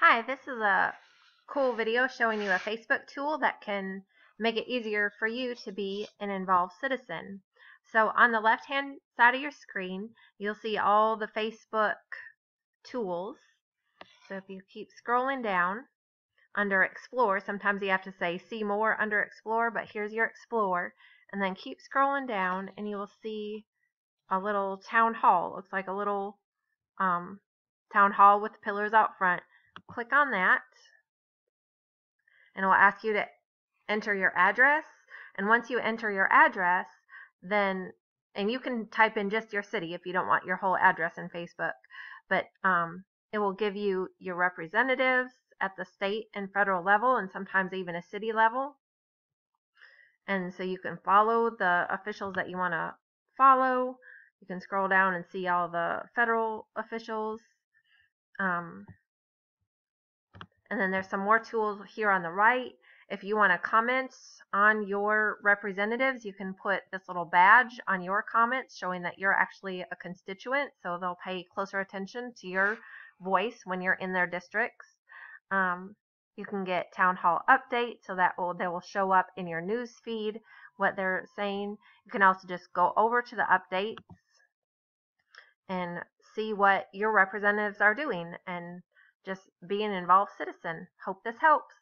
Hi, this is a cool video showing you a Facebook tool that can make it easier for you to be an involved citizen. So on the left hand side of your screen, you'll see all the Facebook tools. So if you keep scrolling down under Explore, sometimes you have to say see more under Explore, but here's your Explore. And then keep scrolling down and you will see a little town hall. It looks like a little um, town hall with pillars out front click on that and it will ask you to enter your address. And once you enter your address, then, and you can type in just your city if you don't want your whole address in Facebook, but um, it will give you your representatives at the state and federal level and sometimes even a city level. And so you can follow the officials that you want to follow. You can scroll down and see all the federal officials. Um, and then there's some more tools here on the right. If you want to comment on your representatives, you can put this little badge on your comments showing that you're actually a constituent. So they'll pay closer attention to your voice when you're in their districts. Um, you can get town hall updates so that will, they will show up in your news feed what they're saying. You can also just go over to the updates and see what your representatives are doing and be an involved citizen. Hope this helps.